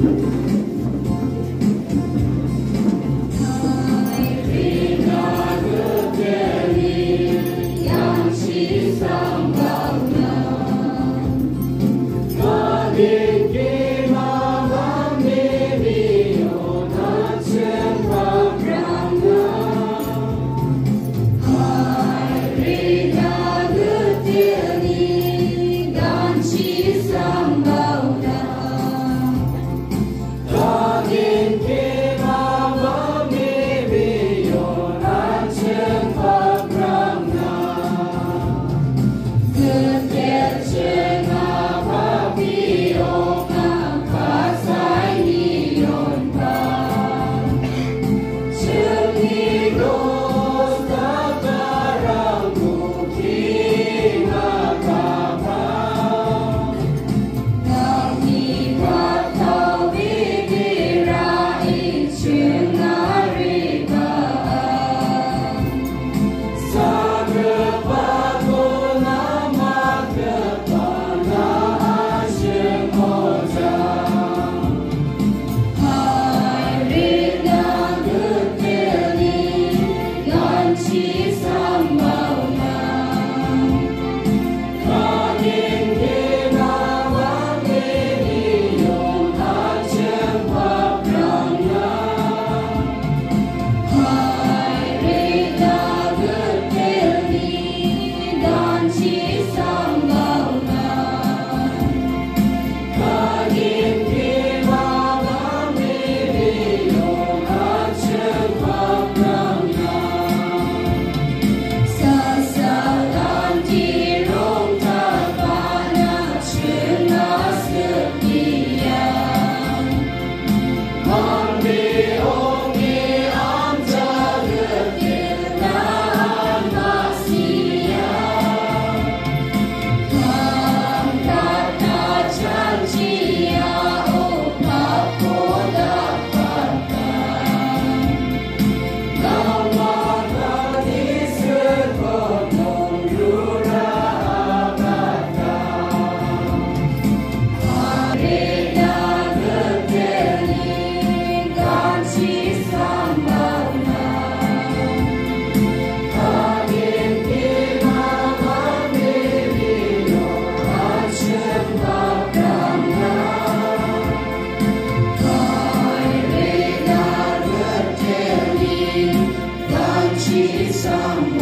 Thank Jesus. song.